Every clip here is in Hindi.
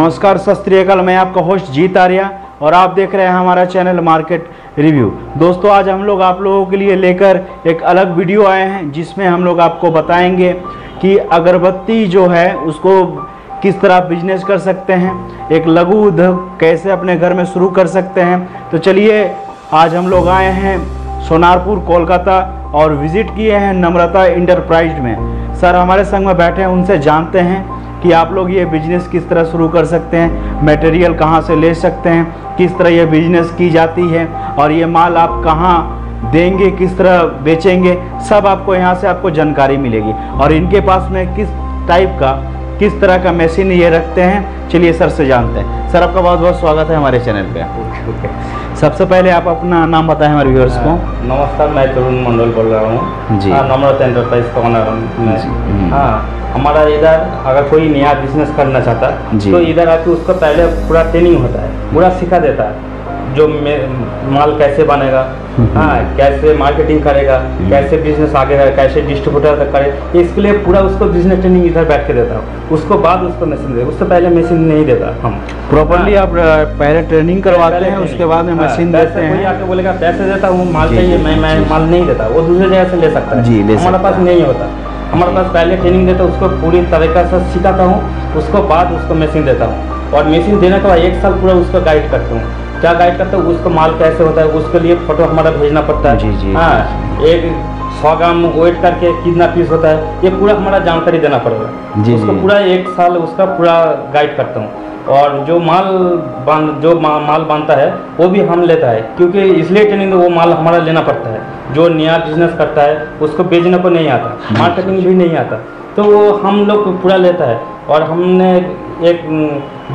नमस्कार, सत श्री मैं आपका होस्ट जीत आर्या और आप देख रहे हैं हमारा चैनल मार्केट रिव्यू दोस्तों, आज हम लोग आप लोगों के लिए लेकर एक अलग वीडियो आए हैं, जिसमें हम लोग आपको बताएँगे कि अगरबत्ती जो है, उसको किस तरह बिज़नेस कर सकते हैं, एक लघु उद्योग कैसे अपने घर में शुरू कर सकते हैं। तो चलिए, आज हम लोग आए हैं सोनारपुर, कोलकाता और विज़िट किए हैं नम्रता इंटरप्राइज में। सर, हमारे संग में बैठे हैं, उनसे जानते हैं कि आप लोग ये बिज़नेस किस तरह शुरू कर सकते हैं मटेरियल कहाँ से ले सकते हैं, किस तरह ये बिज़नेस की जाती है और ये माल आप कहाँ देंगे, किस तरह बेचेंगे, सब आपको यहाँ से आपको जानकारी मिलेगी। और इनके पास में किस टाइप का किस तरह का मशीन ये रखते हैं चलिए सर से जानते हैं। सर आपका बहुत बहुत स्वागत है हमारे चैनल पे। सबसे पहले आप अपना नाम बताएँ हमारे व्यूअर्स को। नमस्कार मैं तरुण मंडल बोल रहा हूँ। जी। हाँ, नम्रता एंटरप्राइज का ओनर हूँ हाँ हमारा इधर अगर कोई नया बिज़नेस करना चाहता है तो इधर आके उसका पहले पूरा ट्रेनिंग होता है पूरा सिखा देता है। जो माल कैसे बनेगा? हाँ कैसे मार्केटिंग करेगा? कैसे बिज़नेस आगे है? कैसे डिस्ट्रीब्यूटर तक करे? इसके लिए पूरा उसको बिज़नेस ट्रेनिंग इधर बैठ के देता हूँ। उसको बाद उसको मशीन दे उससे पहले मशीन नहीं देता हम। प्रॉपरली हाँ। आप पहले ट्रेनिंग करवाते हैं उसके बाद में हाँ, मशीन देते हैं। आके बोलेगा पैसे देता हूँ माल चाहिए मैं मैं माल नहीं देता। वो दूसरे जगह से ले सकता है। जी, हमारे पास नहीं होता। हमारे पास पहले ट्रेनिंग देता हूँ उसको पूरी तरीका से सिखाता हूँ उसको बाद उसको मशीन देता हूँ। और मशीन देने के बाद एक साल पूरा उसको गाइड करता हूँ। क्या गाइड करता हूँ? उसको माल कैसे होता है? उसके लिए फ़ोटो हमारा भेजना पड़ता है। जी, जी, हाँ एक सौ ग्राम वेट करके कितना पीस होता है? ये पूरा हमारा जानकारी देना पड़ेगा। जी, उसको पूरा एक साल उसका पूरा गाइड करता हूँ। और जो माल बाँध जो मा, माल बांधता है वो भी हम लेता है। क्योंकि इसलिए ट्रेनिंग वो माल हमारा लेना पड़ता है। जो नया बिज़नेस करता है उसको बेचने को नहीं आता। मार्केटिंग भी नहीं आता। तो वो हम लोग पूरा लेता है। और हमने एक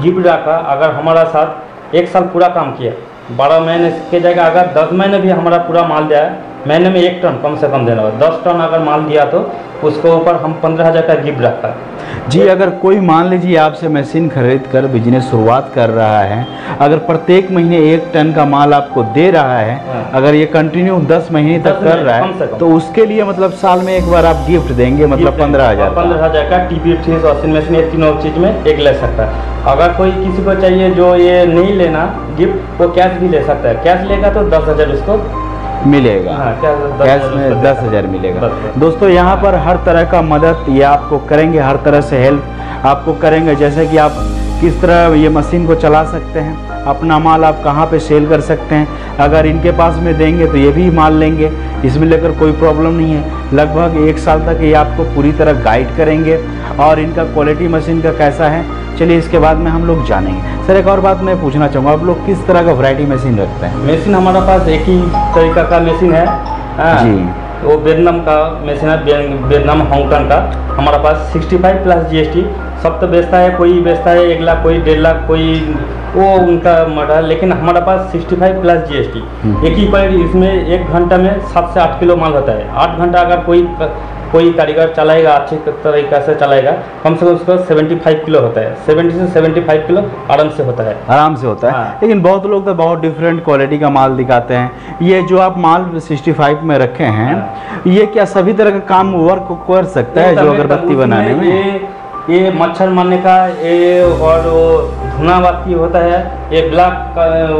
गिफ्ट रखा। अगर हमारा साथ एक साल पूरा काम किया। बारह महीने के जगह अगर दस महीने भी हमारा पूरा माल जाए महीने में एक टन कम से कम देना होगा। दस टन अगर माल दिया तो उसके ऊपर हम पंद्रह हज़ार का गिफ्ट रखा है। जी अगर कोई मान लीजिए आपसे मशीन खरीद कर बिज़नेस शुरुआत कर रहा है अगर प्रत्येक महीने एक टन का माल आपको दे रहा है हाँ। अगर ये कंटिन्यू दस महीने तक कर रहा है तो उसके लिए मतलब साल में एक बार आप गिफ्ट देंगे मतलब पंद्रह हज़ार पंद्रह हज़ार का टीपी फ्रीज वॉशिंग मशीन ये तीनों चीज़ में एक ले सकता है। अगर कोई किसी को चाहिए जो ये नहीं लेना गिफ्ट वो कैश भी ले सकता है। कैश लेगा तो दस हज़ार उसको मिलेगा। हाँ, कैश में दस हज़ार मिलेगा। दोस्तों यहाँ पर हर तरह का मदद ये आपको करेंगे हर तरह से हेल्प आपको करेंगे। जैसे कि आप किस तरह ये मशीन को चला सकते हैं। अपना माल आप कहाँ पे सेल कर सकते हैं? अगर इनके पास में देंगे तो ये भी माल लेंगे। इसमें लेकर कोई प्रॉब्लम नहीं है। लगभग एक साल तक ये आपको पूरी तरह गाइड करेंगे। और इनका क्वालिटी मशीन का कैसा है? चलिए इसके बाद में हम लोग जानेंगे। सर एक और बात मैं पूछना चाहूँगा। आप लोग किस तरह का वैरायटी मशीन रखते हैं? मशीन हमारे पास एक ही तरीका का मशीन है। हाँ, जी। वो वियतनाम का मशीन है विय- वियतनाम हांगकांग का। हमारे पास 65 प्लस जीएसटी सब तो बेचता है कोई बेचता है एक लाख कोई डेढ़ लाख कोई वो उनका मॉडल लेकिन हमारे पास 65 प्लस जीएसटी हम्म। एक ही क्वालिटी इसमें एक घंटा में सात से आठ किलो माल होता है। आठ घंटा अगर कोई कोई कारीगर चलाएगा अच्छे तरीका से चलाएगा कम से कम उसको 75 किलो होता है। 70 से 75 किलो आराम से होता है। आराम से होता है। हाँ। लेकिन बहुत लोग तो बहुत डिफरेंट क्वालिटी का माल दिखाते हैं। ये जो आप माल 65 में रखे हैं हाँ। ये क्या सभी तरह का काम वर्क कर सकता है जो अगरबत्ती बनाने में? ये मच्छर मारने का ये और वो धुनावाती होता है ये ब्लैक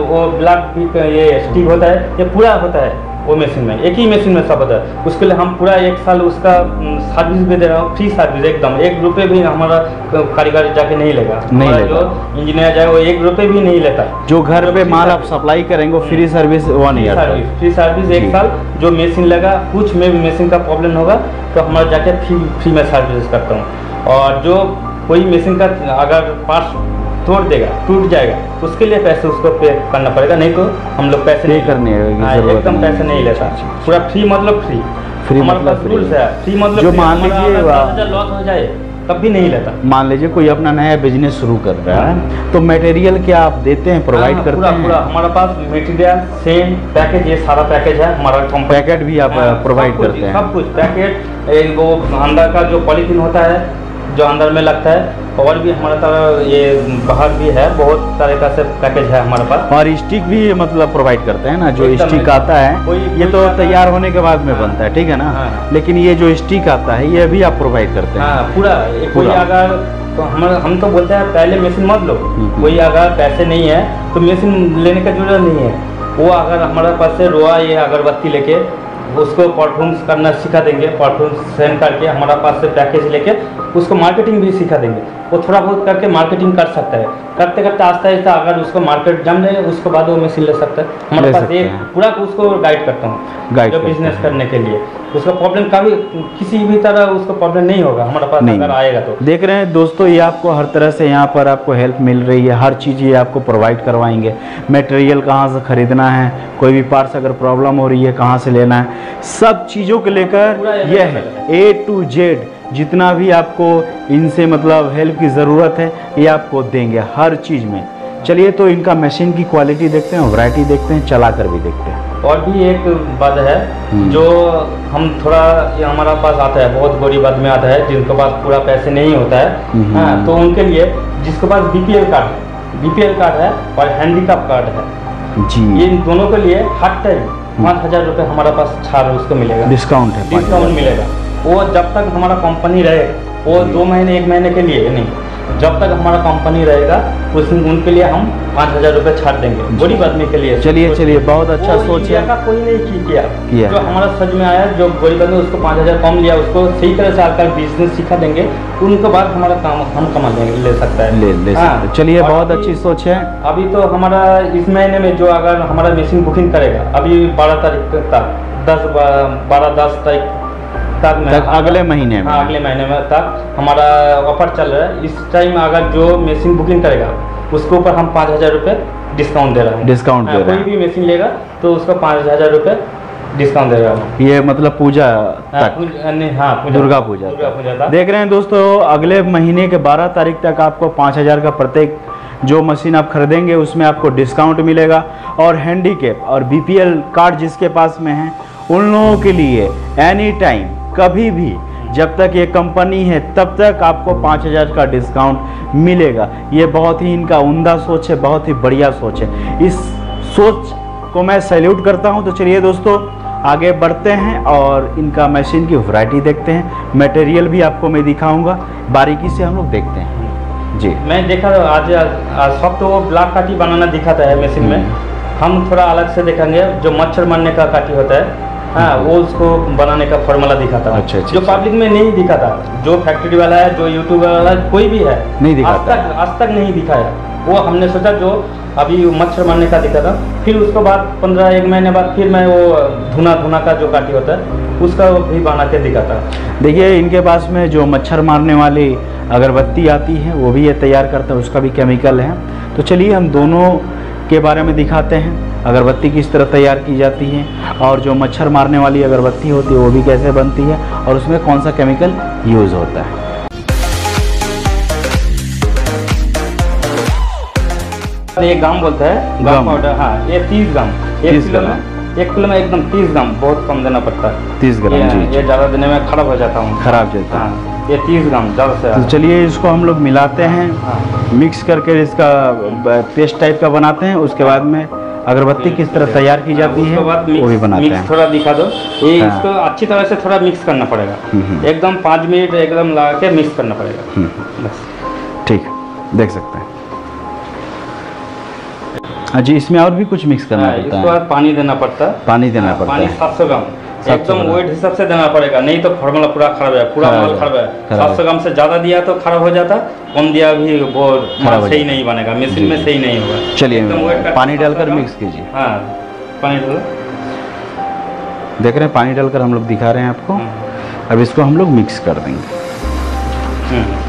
वो ब्लैक भी ये स्टिक होता है ये पूरा होता है वो मशीन में एक ही मशीन में सब होता है। उसके लिए हम पूरा एक साल उसका सर्विस भी दे रहा हूँ फ्री सर्विस एकदम। एक रुपये भी हमारा कारीगर जाके नहीं लेगा। नहीं लेगा। जो इंजीनियर जाए वो एक रुपये भी नहीं लेता। जो घर पे माल आप। सप्लाई करेंगे free service one free year service free service एक साल जो मशीन लगा कुछ में मशीन का प्रॉब्लम होगा तो हमारा जाके फ्री फ्री में सर्विस करता हूँ। और जो कोई मशीन का अगर पार्ट तोड़ देगा टूट जाएगा उसके लिए पैसे उसको पे करना पड़ेगा नहीं तो हम लोग पैसे नहीं करने हाँ, एकदम पैसे नहीं लेता। अच्छा, अच्छा। पूरा फ्री मतलब फ्री हमारे मतलब है। फ्री मतलब जो मान लीजिए लॉस हो जाए तब भी नहीं लेता। मान लीजिए कोई अपना नया बिज़नेस शुरू कर रहा है तो मटेरियल क्या आप देते हैं प्रोवाइड हाँ, करते पूरा पूरा। हमारे पास मटेरियल सेम पैकेज ये सारा पैकेज है हमारा पैकेट भी आप हाँ, प्रोवाइड करते हैं। सब कुछ पैकेट वो अंदर का जो पॉलीथीन होता है जो अंदर में लगता है और भी हमारे तरह ये बाहर भी है बहुत तरीका से पैकेज है हमारे पास। और स्टिक भी मतलब प्रोवाइड करते हैं ना जो स्टिक आता है कोई- ये कोई तो तैयार होने के बाद में हाँ। बनता है ठीक है ना? हाँ। लेकिन ये जो स्टिक आता है ये भी आप प्रोवाइड करते हैं। हाँ पूरा। कोई अगर तो हम हम तो बोलते हैं पहले मशीन मत लो। हम्म। कोई अगर पैसे नहीं है तो मशीन लेने का ज़रूरत नहीं है। वो अगर हमारे पास से रोआ या अगरबत्ती लेके उसको परफ्यूम्स करना सिखा देंगे परफ्यूम्स सेंड करके हमारा पास से पैकेज लेके उसको मार्केटिंग भी सिखा देंगे। वो थोड़ा बहुत करके मार्केटिंग कर सकता है। करते करते आस्ता आस्ता अगर उसको मार्केट जान जाए उसके बाद वो मशीन ले सकता है। हमारे पास एक पूरा उसको गाइड करता हूँ जो बिज़नेस करने के लिए। उसका प्रॉब्लम कभी किसी भी तरह उसको प्रॉब्लम नहीं होगा। हमारे पास अगर आएगा तो। देख रहे हैं दोस्तों ये आपको हर तरह से यहाँ पर आपको हेल्प मिल रही है। हर चीज़ ये आपको प्रोवाइड करवाएँगे। मटेरियल कहाँ से खरीदना है? कोई भी पार्ट्स अगर प्रॉब्लम हो रही है कहाँ से लेना है? सब चीज़ों को लेकर यह है। ए टू जेड जितना भी आपको इनसे मतलब हेल्प की ज़रूरत है ये आपको देंगे हर चीज़ में। चलिए तो इनका मशीन की क्वालिटी देखते हैं वैरायटी देखते हैं चला कर भी देखते हैं। और भी एक बात है हम्म। जो हम थोड़ा ये हमारा पास आता है बहुत गरीब आदमी आता है जिनके पास पूरा पैसे नहीं होता है हम्म। हाँ, तो उनके लिए जिसके पास बीपीएल कार्ड है बीपीएल कार्ड है और हैंडीकैप कार्ड है। जी। ये इन दोनों के लिए हर टाइम पाँच हज़ार रुपये हमारे पास छाड़ उसको मिलेगा। डिस्काउंट है डिस्काउंट मिलेगा। वो जब तक हमारा कंपनी रहे वो दो महीने एक महीने के लिए नहीं। जब तक हमारा कंपनी रहेगा उस उनके लिए हम पाँच हज़ार रुपये छाड़ देंगे। गरीब आदमी के लिए। चलिए चलिए बहुत अच्छा सोच है। का कोई नहीं की किया। किया जो हमारा समझ में आया जो गरीब आदमी उसको पाँच हज़ार कम लिया उसको सही तरह से आकर बिज़नेस सिखा देंगे उनके बाद हमारा काम हम कमा लेंगे ले सकता है। ले ले हाँ, चलिए बहुत अच्छी सोच है। अभी तो हमारा इस महीने में जो अगर हमारा मशीन बुकिंग करेगा अभी बारह तारीख तक दस बारह दस तारीख तक तक अगले महीने में। हाँ, अगले महीने में तक हमारा ऑफ़र चल रहा है। इस टाइम अगर जो मशीन बुकिंग करेगा उसके ऊपर हम पाँच हज़ार रुपये डिस्काउंट दे रहे हैं। डिस्काउंट हाँ, दे रहे कोई भी मशीन लेगा तो उसको पाँच हज़ार रुपये डिस्काउंट दे रहा हूँ ये मतलब पूजा हाँ, तक। हाँ पूजा दुर्गा पूजा दुर्गा पूजा देख रहे हैं दोस्तों अगले महीने के 12 तारीख तक आपको 5000 का प्रत्येक जो मशीन आप खरीदेंगे उसमें आपको डिस्काउंट मिलेगा। और हैंडीकेप और बीपीएल कार्ड जिसके पास में है उन लोगों के लिए एनी टाइम कभी भी जब तक ये कंपनी है तब तक आपको 5000 का डिस्काउंट मिलेगा। ये बहुत ही इनका उमदा सोच है बहुत ही बढ़िया सोच है। इस सोच को मैं सैल्यूट करता हूँ। तो चलिए दोस्तों आगे बढ़ते हैं और इनका मशीन की वैरायटी देखते हैं। मटेरियल भी आपको मैं दिखाऊँगा। बारीकी से हम लोग देखते हैं। जी। मैं देखा आज आज सब तो वो ब्लॉक काटी बनाना दिखाता है मशीन में। हम्म। हम थोड़ा अलग से देखेंगे जो मच्छर मारने का काटी होता है। हाँ वो उसको बनाने का फॉर्मूला दिखाता है। अच्छा, अच्छा, जो अच्छा। पब्लिक में नहीं दिखाता जो फैक्ट्री वाला है जो यूट्यूब वाला है कोई भी है नहीं दिखाता। आज तक आज तक नहीं दिखाया। वो हमने सोचा जो अभी मच्छर मारने का दिखा था फिर उसके बाद पंद्रह एक महीने बाद फिर मैं वो धुना धुना का जो काटी होता है उसका भी बना के दिखाता देखिए इनके पास में जो मच्छर मारने वाली अगरबत्ती आती है वो भी ये तैयार करता है उसका भी केमिकल है। तो चलिए हम दोनों के बारे में दिखाते हैं। अगरबत्ती किस तरह तैयार की जाती है और जो मच्छर मारने वाली अगरबत्ती होती है वो भी कैसे बनती है और उसमें कौन सा केमिकल यूज़ होता है। ये गाम बोलता है? गाम। गाम पाउडर हाँ ये तीस 30 एक किलो में एक किलो में एकदम तीस ग्राम बहुत कम देना पड़ता है। तीस ग्राम ये, ये ज़्यादा देने में खराब हो जाता हूँ। खराब जाता है। हाँ। ये तीस ग्राम ज़्यादा से तो चलिए इसको हम लोग मिलाते हैं हाँ मिक्स करके इसका पेस्ट टाइप का बनाते हैं उसके बाद में अगरबत्ती किस तरह तैयार की जाती है वो भी बनाते मिक्स हैं। थोड़ा दिखा दो। ये हाँ। इसको अच्छी तरह से थोड़ा मिक्स करना पड़ेगा। हम्म, हम्म। एकदम पाँच मिनट एकदम लगा के मिक्स करना पड़ेगा। हम्म, बस। ठीक देख सकते हैं। हाँ जी इसमें और भी कुछ मिक्स करना हाँ, पड़ता है? पानी देना पड़ता। है पानी देना हाँ, पड़ता पानी सात सौ ग्राम। 700 एकदम वेट हिसाब से देना पड़ेगा नहीं तो फॉर्मूला पूरा खराब है पूरा माल खराब है। सात सौ ग्राम से ज़्यादा दिया तो खराब हो जाता कम दिया भी वो सही नहीं बनेगा मशीन में सही नहीं होगा। चलिए पानी डालकर मिक्स कीजिए। हाँ पानी डालो। देख रहे हैं पानी डालकर हम लोग दिखा रहे हैं आपको। हम्म, अब इसको हम लोग मिक्स कर देंगे। हम्म।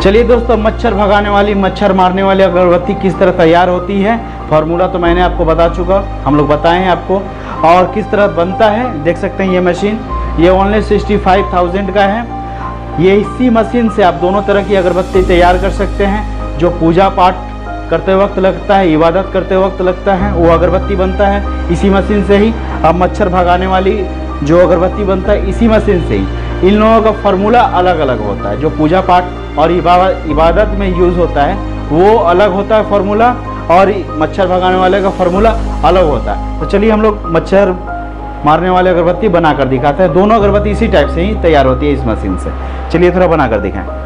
चलिए दोस्तों मच्छर भगाने वाली मच्छर मारने वाली अगरबत्ती किस तरह तैयार होती है? फार्मूला तो मैंने आपको बता चुका, हम लोग बताए हैं आपको। और किस तरह बनता है, देख सकते हैं ये मशीन ये ओनली सिक्सटी फाइव थाउज़ेंड का है। ये इसी मशीन से आप दोनों तरह की अगरबत्ती तैयार कर सकते हैं, जो पूजा पाठ करते वक्त लगता है, इबादत करते वक्त लगता है, वो अगरबत्ती बनता है इसी मशीन से ही। अब मच्छर भगाने वाली जो अगरबत्ती बनता है इसी मशीन से ही। इन लोगों का फार्मूला अलग अलग होता है। जो पूजा पाठ और इबादत में यूज़ होता है, वो अलग होता है फार्मूला और मच्छर भगाने वाले का फार्मूला अलग होता है। तो चलिए हम लोग मच्छर मारने वाले अगरबत्ती बनाकर दिखाते हैं। दोनों अगरबत्ती इसी टाइप से ही तैयार होती है इस मशीन से। चलिए थोड़ा बनाकर दिखाएँ।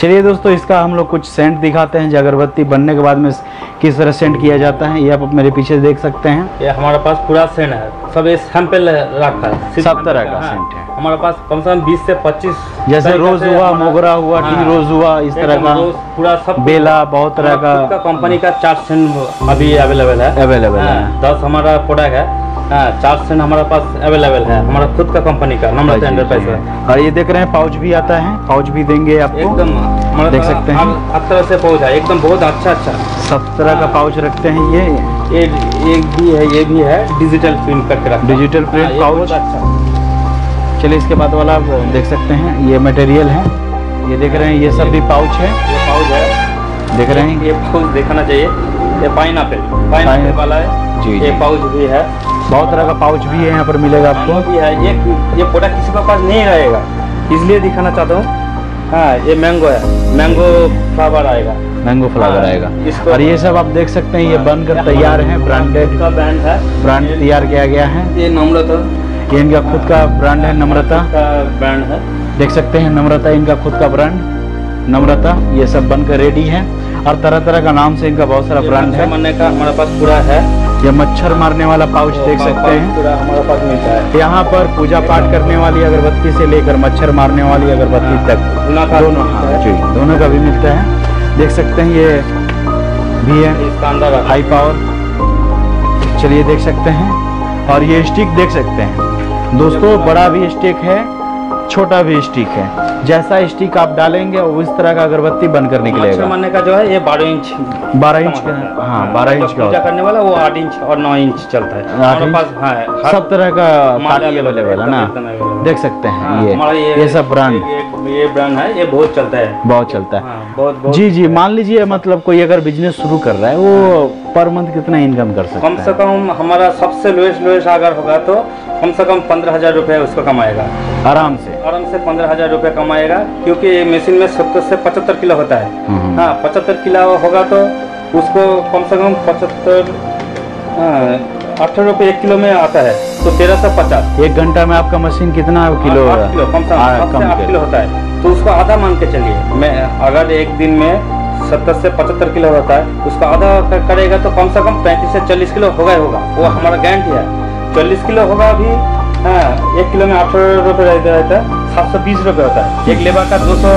चलिए दोस्तों इसका हम लोग कुछ सेंट दिखाते हैं जो अगरबत्ती बनने के बाद में किस तरह सेंट किया जाता है ये आप मेरे पीछे देख सकते हैं। ये हमारे पास पूरा सेंट है सब ये सैंपल रखा है। सब तरह का हाँ, सेंट है। हमारे पास कम से कम 20 से 25 जैसे रोज हुआ मोगरा हुआ टी हाँ, रोज हुआ इस तरह का पूरा सब बेला बहुत तरह का कंपनी का चार सेंट अभी अवेलेबल है। अवेलेबल हाँ, है दस हमारा प्रोडक्ट है। हाँ, चार हमारे पास अवेलेबल है हमारा खुद का कंपनी का नम्रता एंटरप्राइज। है और ये देख रहे हैं पाउच भी आता है पाउच भी देंगे आपको। एकदम देख सकते हैं। हर- हर तरह से पहुँचा एकदम बहुत अच्छा अच्छा। सब तरह का पाउच रखते हैं ये। ये एक भी है ये भी है डिजिटल प्रिंट करके रखा। डिजिटल हाँ, प्रिंट पाउच अच्छा। चलिए इसके बाद वाला आप देख सकते हैं ये मटेरियल है। ये देख रहे हैं ये सब भी पाउच है। ये पाउच है। देख रहे हैं। ये पाउच देखना चाहिए। ये पाइन। एप्पल वाला है। जी, ये पाउच भी है। बहुत तरह का पाउच भी है यहाँ पर मिलेगा आपको। भी है ये ये प्रोडक्ट किसी के पास नहीं रहेगा इसलिए दिखाना चाहता हूँ। हाँ ये मैंगो है। मैंगो फ्लावर आएगा। मैंगो फ्लावर हाँ, आएगा। और ये सब आप देख सकते हैं ये बनकर तैयार है ब्रांडेड का ब्रांड है। ब्रांड तैयार किया गया है। ये नम्रता। ये इनका खुद का ब्रांड है नम्रता। ब्रांड है। देख सकते हैं नम्रता इनका खुद का ब्रांड नम्रता ये सब बनकर रेडी है। और तरह तरह का नाम से इनका बहुत सारा ब्रांड है। मरने का हमारे पास पूरा है। ये मच्छर मारने वाला पाउच देख सकते हैं। पूरा पास मिलता है। यहाँ पर पूजा पाठ करने वाली अगरबत्ती से लेकर मच्छर मारने वाली अगरबत्ती हाँ, तक। दोनों हाँ जी दोनों का भी मिलता है। देख सकते हैं ये भी है। हाई पावर चलिए देख सकते हैं। और ये स्टिक देख सकते हैं। दोस्तों बड़ा भी स्टिक है छोटा भी स्टिक है। जैसा स्टिक आप डालेंगे उस तरह का अगरबत्ती बनकर निकलेगा। मरने का जो है ये बारह इंच। बारह इंच का हाँ। बारह इंच का करने वाला वो आठ इंच और नौ इंच चलता है। आठ? पास हाँ सब तरह का अवेलेबल है ना? देख सकते हैं हाँ, ये ये सब ब्रांड ये, ब्रांड है ये बहुत चलता है। बहुत चलता है। हाँ, जी जी मान लीजिए मतलब कोई अगर बिज़नेस शुरू कर रहा है वो पर मंथ कितना इनकम कर सकता कम से कम हमारा सबसे लोएस्ट लोएस्ट अगर होगा तो कम से कम पंद्रह हज़ार रुपये उसको कमाएगा। आराम से? आराम से पंद्रह हज़ार रुपये कमाएगा क्योंकि ये मशीन में सत्तर से पचहत्तर किलो होता है। हम्म। हाँ पचहत्तर किलो होगा तो उसको कम से कम पचहत्तर अठारह रुपये एक किलो में आता है तो तेरह सौ पचास। एक घंटा में आपका मशीन कितना किलो आठ किलो कम से कम हाँ। किलो होता है। तो उसको आधा मान के चलिए। मैं अगर एक दिन में सत्तर से पचहत्तर किलो होता है उसका आधा करेगा तो कम से कम पैंतीस से चालीस किलो होगा ही होगा वो हमारा गारंटी है। चालीस किलो होगा अभी हाँ एक किलो में अठारह रुपये रहता है सात सौ बीस रुपये होता है। एक लेबर का दो सौ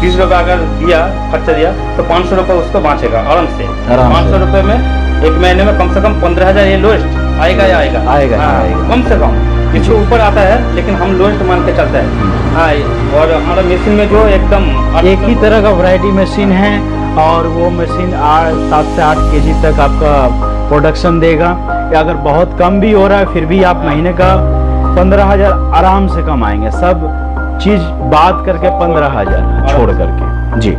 बीस रुपये अगर दिया खर्चा दिया तो पाँच सौ रुपये उसको बाँचेगा आराम से। पाँच सौ रुपये में एक महीने में कम से कम पंद्रह हज़ार ये लोएस्ट आएगा या आएगा? आएगा ही आएगा। कम से कम। इससे ऊपर आता है लेकिन हम लोएस्ट मान के चलते हैं। हाँ और हमारा मशीन में जो एकदम एक ही तरह का वैरायटी मशीन है और वो मशीन आठ सात से आठ केजी तक आपका प्रोडक्शन देगा। या अगर बहुत कम भी हो रहा है फिर भी आप महीने का पंद्रह हज़ार आराम से कमाएँगे। सब चीज़ बात करके पंद्रह हज़ार छोड़ करके। जी।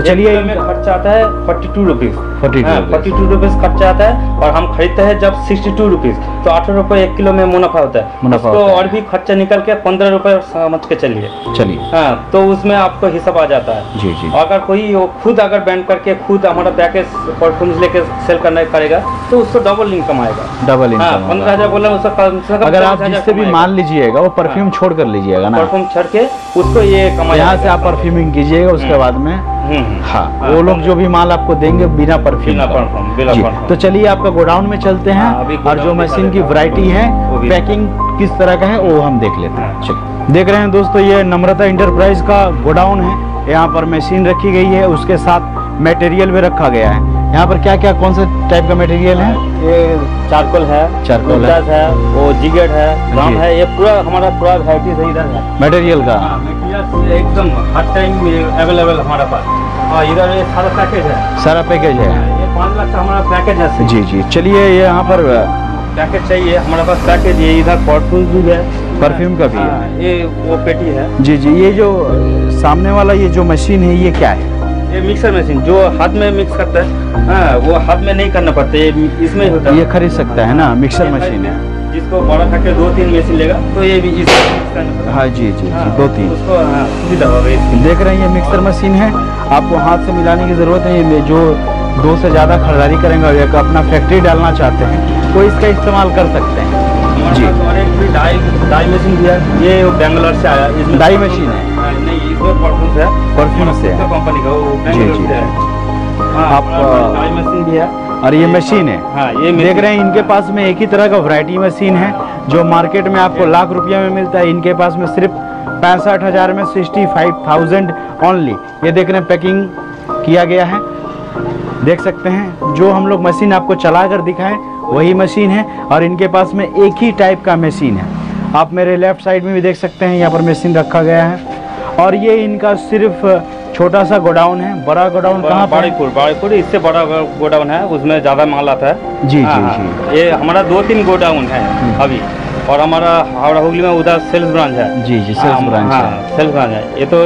तो चलिए खर्चा आता है forty two rupees 42 forty two rupees खर्चा आता है और हम खरीदते हैं जब सिक्सटी टू रुपीज़ तो अठारह रुपए एक किलो में मुनाफा होता है। मुनाफा है। और भी खर्चा निकल के पंद्रह रुपए समझ के चलिए। चलिए। हाँ तो उसमें आपको हिसाब आ जाता है। जी जी। अगर कोई खुद अगर बैंड करके खुद हमारा पैकेज परफ्यूम्स लेके सेल करना करेगा तो उसको डबल इनकम आएगा। डबल हाँ इनकम पंद्रह हज़ार बोला उसका कम कम अगर आप जिससे भी मान लीजिएगा वो परफ्यूम छोड़ कर लीजिएगा ना। परफ्यूम छोड़ के उसको ये कमाया यहाँ से आप परफ्यूमिंग कीजिएगा उसके बाद में हाँ। वो लोग जो भी माल आपको देंगे बिना परफ्यूम का। तो चलिए आपका गोडाउन में चलते हैं। हाँ, और जो मशीन की वरायटी है पैकिंग किस तरह का है वो हम देख लेते हैं। हाँ। चलिए। देख रहे हैं दोस्तों ये नम्रता इंटरप्राइज का गोडाउन है। यहाँ पर मशीन रखी गई है उसके साथ मटेरियल भी रखा गया है। यहाँ पर क्या क्या कौन से टाइप का मटेरियल है? ये चारकोल है चारकोल है। है वो जिगेट है ग्राम है ये पूरा हमारा पूरा वैरायटी है इधर है। मटेरियल का? हाँ, एकदम हर टाइम अवेलेबल हमारे पास। हाँ इधर ये सारा पैकेज है। सारा पैकेज है। ये पाँच लाख का हमारा पैकेज है जी जी। चलिए ये यहाँ पर पैकेज चाहिए हमारे पास पैकेज ये इधर परफ्यूम भी है। परफ्यूम का भी है। हाँ, ये वो पेटी है। जी जी। ये जो सामने वाला ये जो मशीन है ये क्या है? ये मिक्सर मशीन जो हाथ में मिक्स करता है हाँ वो हाथ में नहीं करना पड़ता ये इसमें होता है। ये खरीद सकता है ना मिक्सर मशीन है। जिसको बड़ा करके दो तीन मशीन लेगा तो ये भी है जी जी हाँ, दो तीन उसको हाँ, सुविधा होगा देख रहे हैं ये मिक्सर मशीन है। आपको हाथ से मिलाने की ज़रूरत नहीं है जो दो से ज़्यादा खरीदारी करेंगे और एक अपना फैक्ट्री डालना चाहते हैं तो इसका इस्तेमाल कर सकते हैं। जी। और एक भी डाई डाई मशीन भी है ये बेंगलोर से आया इसमें डाई मशीन है? परफ्यूम है। परफ्यूम से है। कंपनी का वो जी, जी। है। आप, मशीन भी है। और ये मशीन है। हाँ ये देख रहे हैं इनके पास में एक ही तरह का वैरायटी मशीन है जो मार्केट में आपको लाख रुपया में मिलता है। इनके पास में सिर्फ़ पैंसठ हज़ार में सिक्सटी फाइव थाउज़ेंड ओनली ये देख रहे हैं पैकिंग किया गया है। देख सकते हैं जो हम लोग मशीन आपको चला कर दिखाएँ वही मशीन है और इनके पास में एक ही टाइप का मशीन है। आप मेरे लेफ़्ट साइड में भी देख सकते हैं यहाँ पर मशीन रखा गया है। और ये इनका सिर्फ़ छोटा सा गोडाउन है। बड़ा गोडाउन कहाँ बाड़ीपुर बाड़ीपुर इससे बड़ा गोडाउन है उसमें ज़्यादा माल आता है। जी, हाँ, जी, हाँ। जी। ये हमारा दो तीन गोडाउन है हम्म। अभी और हमारा हावड़ा हुगली में उधर सेल्स ब्रांच है। जी जी सेल्स हाँ, ब्रांच है हाँ। सेल्स ब्रांच है। ये तो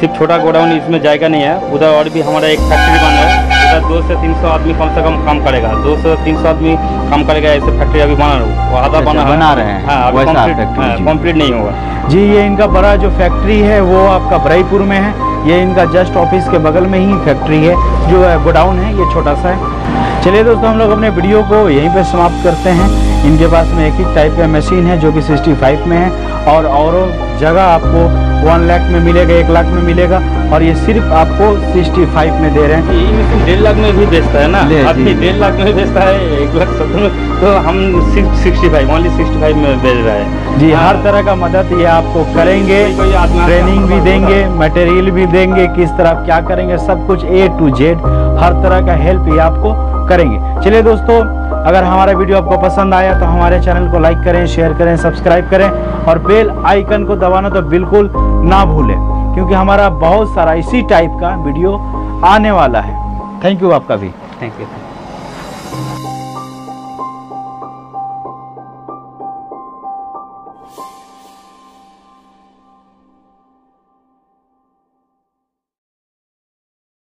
सिर्फ़ छोटा गोडाउन इसमें जाएगा नहीं है उधर और भी हमारा एक फैक्ट्री बना है। उधर दो से तीन सौ आदमी कम से कम काम करेगा। दो से तीन सौ आदमी काम करेगा ऐसे फैक्ट्री अभी बना रहा आधा अच्छा, बना बना रहे हैं। हाँ। factory, हाँ, जी। नहीं होगा। जी ये इनका बड़ा जो फैक्ट्री है वो आपका बरईपुर में है। ये इनका जस्ट ऑफ़िस के बगल में ही फैक्ट्री है जो है गोडाउन है ये छोटा सा है। चलिए दोस्तों हम लोग अपने वीडियो को यहीं पे समाप्त करते हैं। इनके पास में एक ही टाइप का मशीन है जो कि 65 में है। और औरों जगह आपको वन लाख में मिलेगा एक लाख में मिलेगा और ये सिर्फ़ आपको 65 में दे रहे हैं। ये मशीन डेढ़ लाख में भी बेचता है ना? आदमी डेढ़ लाख में बेचता है एक लाख सत्तर में तो हम सिर्फ़ sixty five only sixty five में बेच रहा है। जी हाँ। हर तरह का मदद ये आपको करेंगे ट्रेनिंग भी देंगे मटेरियल भी देंगे किस तरह क्या करेंगे सब कुछ ए टू जेड हर तरह का हेल्प ये आपको करेंगे। चलिए दोस्तों अगर हमारा वीडियो आपको पसंद आया तो हमारे चैनल को लाइक करें, शेयर करें, सब्सक्राइब करें और बेल आइकन को दबाना तो बिल्कुल ना भूलें, क्योंकि हमारा बहुत सारा इसी टाइप का वीडियो आने वाला है। थैंक यू आपका भी। Thank you